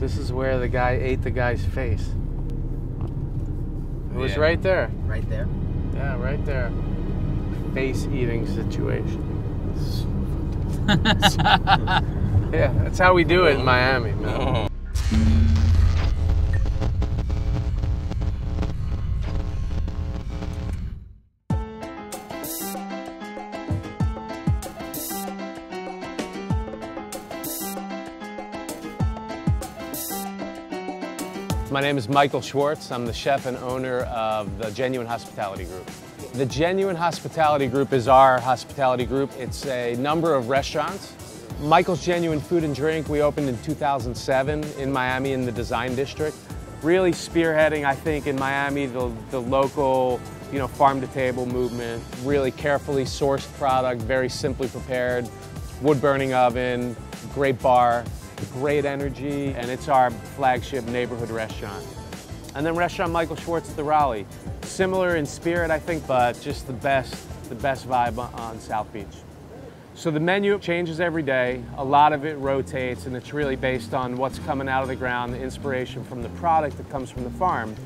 This is where the guy ate the guy's face. It was Yeah. right there. Right there. Yeah, right there. Face eating situation. Yeah, that's how we do it in Miami, man. My name is Michael Schwartz. I'm the chef and owner of the Genuine Hospitality Group. The Genuine Hospitality Group is our hospitality group. It's a number of restaurants. Michael's Genuine Food and Drink, we opened in 2007 in Miami in the Design District. Really spearheading, I think, in Miami, the, the local, you know, farm to table movement. Really carefully sourced product, very simply prepared, wood burning oven, great bar, great energy, and it's our flagship neighborhood restaurant. And then restaurant Michael Schwartz at the Raleigh. Similar in spirit, I think, but just the best, the best vibe on- South Beach. So the menu changes every day. A lot of it rotates, and it's really based on what's coming out of the ground, the inspiration from the product that comes from the farm.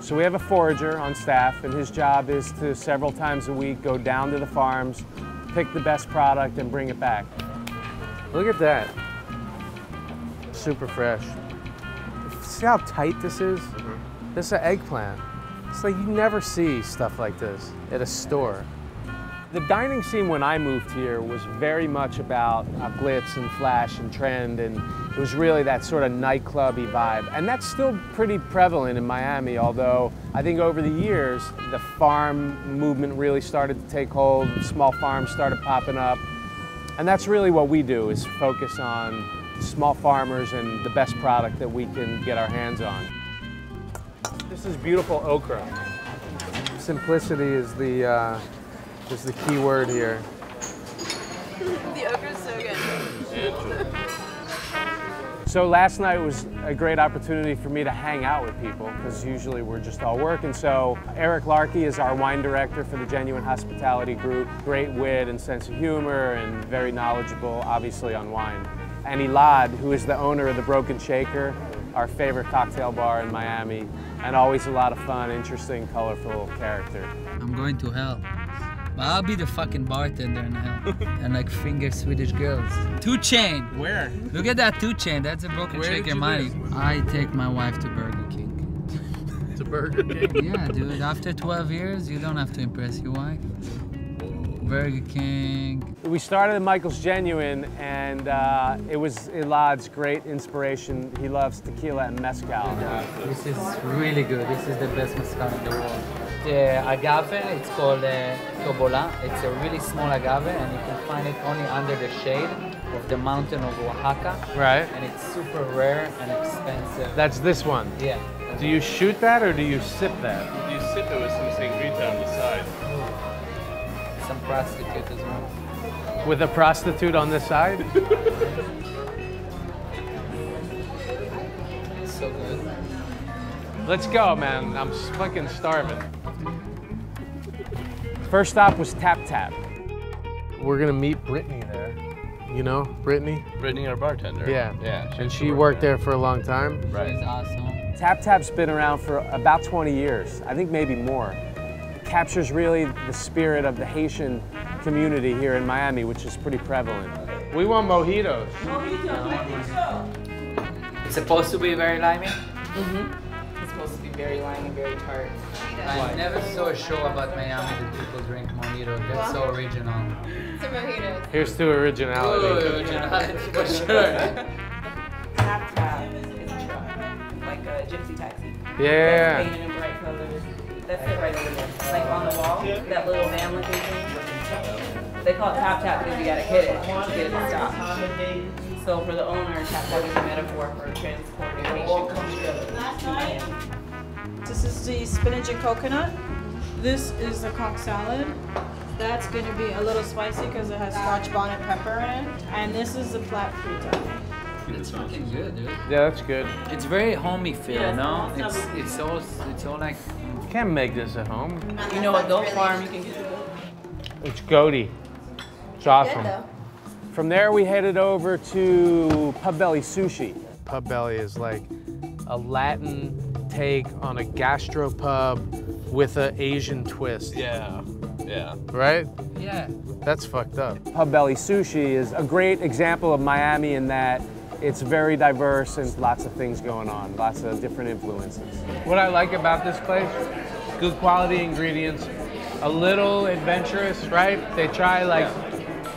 So we have a forager on staff, and his job is to several times a week go down to the farms, pick the best product, and bring it back. Look at that. Super fresh. See how tight this is? This is an eggplant. It's like you never see stuff like this at a store. The dining scene when I moved here was very much about uh, glitz and flash and trend, and it was really that sort of nightclubby vibe. And that's still pretty prevalent in Miami, although I think over the years, the farm movement really started to take hold, small farms started popping up. And that's really what we do, is focus on small farmers and the best product that we can get our hands on. This is beautiful okra. Simplicity is the, uh, is the key word here. The okra's so good. So last night was a great opportunity for me to hang out with people because usually we're just all working. So Eric Larkee is our wine director for the Genuine Hospitality Group. Great wit and sense of humor and very knowledgeable, obviously, on wine. And Elad, who is the owner of the Broken Shaker, our favorite cocktail bar in Miami, and always a lot of fun, interesting, colorful character. I'm going to hell. But I'll be the fucking bartender in hell. and like finger Swedish girls. Two chain. Where? Look at that two chain. That's a broken Where did shaker you money. I take my wife to Burger King. to Burger King. Yeah, dude. After 12 years, you don't have to impress your wife. Burger King. We started at Michael's Genuine, and uh, it was Elad's great inspiration. He loves tequila and mezcal. This is really good. This is the best mezcal in the world. The agave, it's called uh, tobala. It's a really small agave, and you can find it only under the shade of the mountain of Oaxaca. Right? And it's super rare and expensive. That's this one. yeah. Do you shoot that or do you sip that? You sip it with some sangrita on the side. Some prostitute as well. With a prostitute on the side? So good. Let's go, man. I'm fucking starving. First stop was Tap Tap. We're gonna meet Brittany there. You know, Brittany? Brittany, our bartender. Yeah. Yeah. And she worked there for a long time. It's Right. awesome. Tap Tap's been around for about 20 years, I think maybe more. Captures really the spirit of the Haitian community here in Miami, which is pretty prevalent. We want mojitos. It's supposed to be very limey. Mm-hmm. It's supposed to be very limey, very tart. I never saw a show about Miami that people drink mojito. That's so original. Some mojitos. Here's to originality. Ooh, originality for sure. Tap tap is a truck, like a gypsy taxi. Yeah. Painted in bright colors. That's it right over there. Like on the wall, that little van looking thing. They call it tap tap because you gotta hit it to get it to stop. So for the owner, tap tap is a metaphor for transporting This is the spinach and coconut. This is the conch salad. That's gonna be a little spicy because it has scotch bonnet pepper in it. And this is the plat frita. It's fucking good, dude. Yeah, that's good. It's very homey feel, Yeah, no? it's- It's it's all it's all like You Can't make this at home. You know, adult farm, you can get the goat. It's goaty. It's awesome. From there, we headed over to Pubbelly Sushi. Pubbelly is like a Latin take on a gastropub with an Asian twist, Yeah. Yeah. right? Yeah. That's fucked up. Pubbelly Sushi is a great example of Miami in that it's very diverse and lots of things going on, lots of different influences. What I like about this place, good quality ingredients, a little adventurous, right? They try like,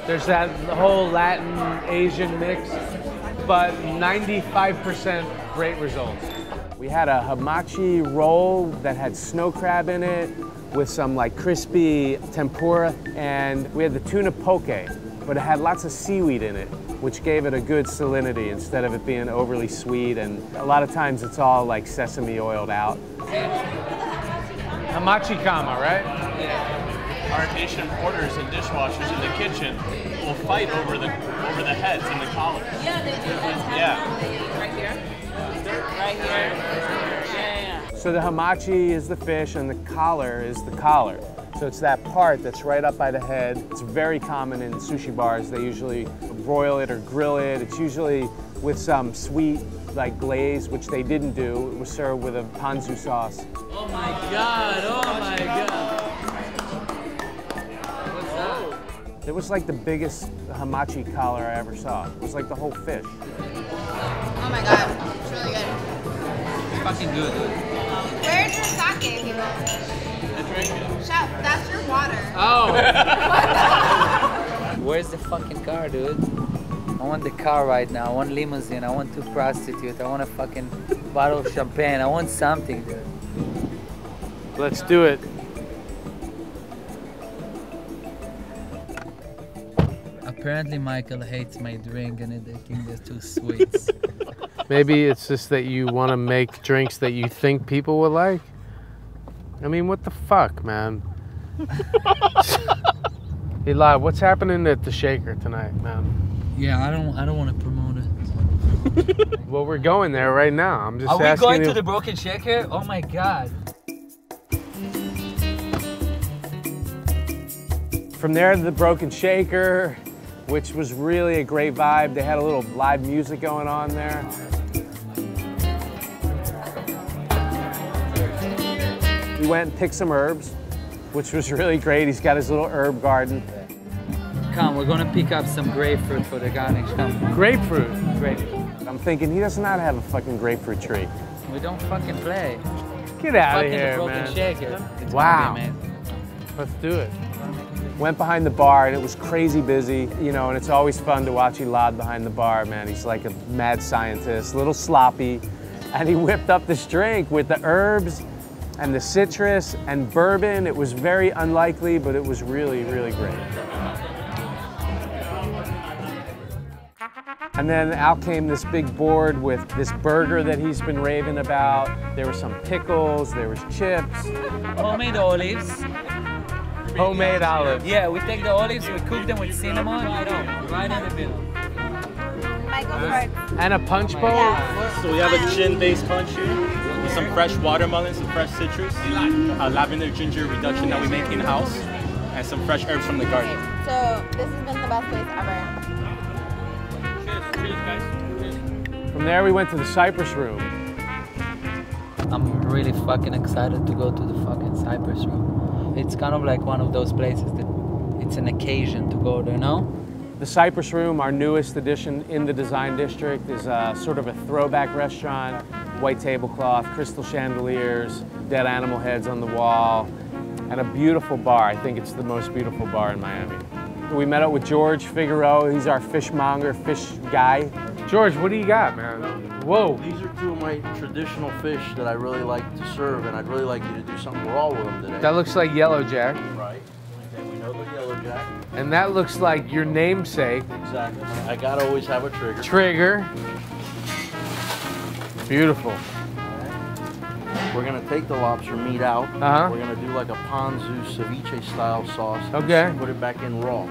there's that whole Latin Asian mix, but 95% great results. We had a hamachi roll that had snow crab in it with some like crispy tempura, and we had the tuna poke, but it had lots of seaweed in it, which gave it a good salinity instead of it being overly sweet. And a lot of times it's all like sesame oiled out. Hamachi kama, right? Yeah. Our Haitian porters and dishwashers in the kitchen will fight over the over the heads and the collars. Yeah, they do. Yeah. Right here. Right here. Yeah, yeah. So the hamachi is the fish and the collar is the collar. So it's that part that's right up by the head. It's very common in sushi bars. They usually broil it or grill it. It's usually with some sweet like glaze, which they didn't do. It was served with a ponzu sauce. Oh my god, oh my god. What's that? Oh. It was like the biggest hamachi collar I ever saw. It was like the whole fish. Oh my god, it's really good. Fucking good, dude. Where's your sake, people? Chef, that's your water. Oh! Where's the fucking car, dude? I want the car right now. I want limousine. I want two prostitutes. I want a fucking bottle of champagne. I want something, dude. Let's do it. Apparently, Michael hates my drink and I think they're too sweet. Maybe it's just that you want to make drinks that you think people will like. I mean, what the fuck, man? Eli, what's happening at the Shaker tonight, man? yeah, I don't. I don't want to promote it. Well, we're going there right now. I'm just Are we going you. to the Broken Shaker? Oh my god. From there to the Broken Shaker, which was really a great vibe. They had a little live music going on there. We went and picked some herbs, which was really great. He's got his little herb garden. Come, we're gonna pick up some grapefruit for the garnish. Come, Grapefruit. grapefruit. I'm thinking he does not have a fucking grapefruit tree. We don't fucking play. Get out of fucking the here, Broken man. Shaker. It's Wow. gonna be. Let's do it. Went behind the bar and it was crazy busy, you know, and it's always fun to watch Elad behind the bar, man. He's like a mad scientist, a little sloppy. And he whipped up this drink with the herbs and the citrus and bourbon. It was very unlikely, but it was really, really great. And then out came this big board with this burger that he's been raving about. There were some pickles, there was chips, Homemade olives. homemade olives. Yeah, we take the olives, we cook them with cinnamon, you know, right in the middle. Michael And a punch bowl. Yeah. So we have a gin-based punch here with some fresh watermelon, some fresh citrus, a lavender ginger reduction that we make in-house, and some fresh herbs from the garden. So this has been the best place ever. Cheers, guys. From there, we went to the Cypress Room. I'm really fucking excited to go to the fucking Cypress Room. It's kind of like one of those places that it's an occasion to go there, no? The Cypress Room, our newest addition in the Design District, is a, sort of a throwback restaurant. White tablecloth, crystal chandeliers, dead animal heads on the wall, and a beautiful bar. I think it's the most beautiful bar in Miami. We met up with George Figueroa. He's our fishmonger, fish guy. George, what do you got, man? Whoa. These are two of my traditional fish that I really like to serve, and I'd really like you to do something raw with them today. That looks like yellow jack, right. Okay, we know the yellow jack. and that looks like your namesake, Exactly. I gotta always have a trigger. Trigger. Beautiful. We're gonna take the lobster meat out. Uh-huh. We're gonna do like a ponzu ceviche style sauce. and Okay. Put it back in raw.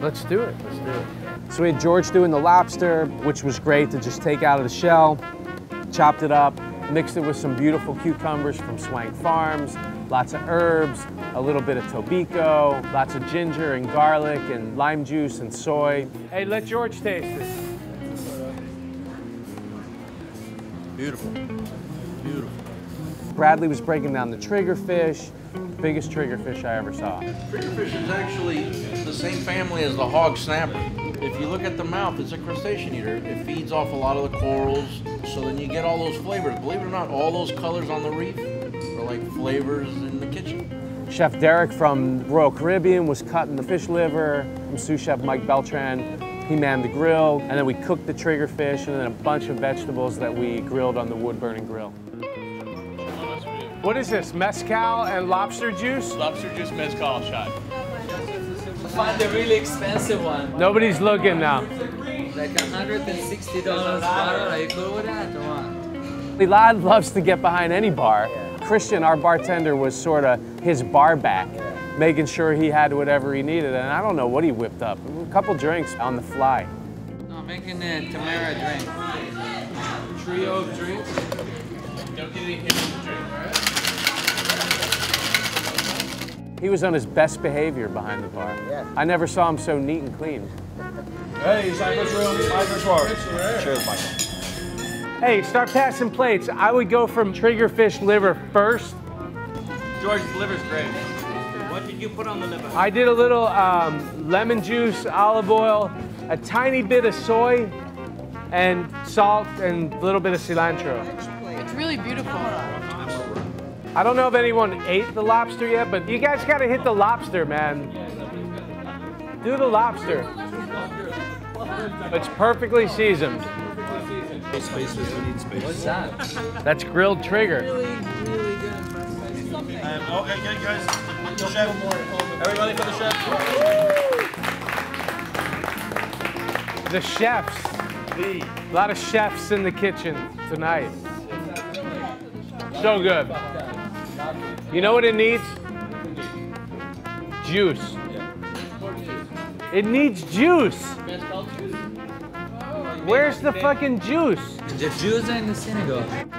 Let's do it. Let's do it. So we had George doing the lobster, which was great to just take out of the shell, chopped it up, mixed it with some beautiful cucumbers from Swank Farms, lots of herbs, a little bit of tobiko, lots of ginger and garlic and lime juice and soy. Hey, let George taste it. Beautiful. Beautiful. Bradley was breaking down the triggerfish, biggest triggerfish I ever saw. Triggerfish is actually the same family as the hog snapper. If you look at the mouth, it's a crustacean eater. It feeds off a lot of the corals, so then you get all those flavors. Believe it or not, all those colors on the reef are like flavors in the kitchen. Chef Derek from Royal Caribbean was cutting the fish liver. From sous chef Mike Beltran, he manned the grill, and then we cooked the triggerfish and then a bunch of vegetables that we grilled on the wood burning grill. What is this, mezcal and lobster juice? Lobster juice mezcal shot. Find the really expensive one. Nobody's looking now. Like $160 bottle. Are you cool with that or what? Elad loves to get behind any bar. Christian, our bartender, was sort of his bar back, making sure he had whatever he needed. And I don't know what he whipped up. A couple drinks on the fly. No, I'm making a Tamara drink. Trio of drinks. Don't get any hidden drink. He was on his best behavior behind the bar. I never saw him so neat and clean. Hey, Cypress Room, Michael Schwartz. Cheers, Michael. Hey, start passing plates. I would go from triggerfish liver first. George's the liver's great. What did you put on the liver? I did a little um, lemon juice, olive oil, a tiny bit of soy, and salt, and a little bit of cilantro. It's really beautiful. I don't know if anyone ate the lobster yet, but you guys gotta hit the lobster, man. Do the lobster. It's perfectly seasoned. What's that? That's grilled trigger. Um, okay, good guys. The chef. Everybody for the chef. The chefs. A lot of chefs in the kitchen tonight. So good. You know what it needs? Juice. It needs juice. Where's the fucking juice? The Jews are in the synagogue.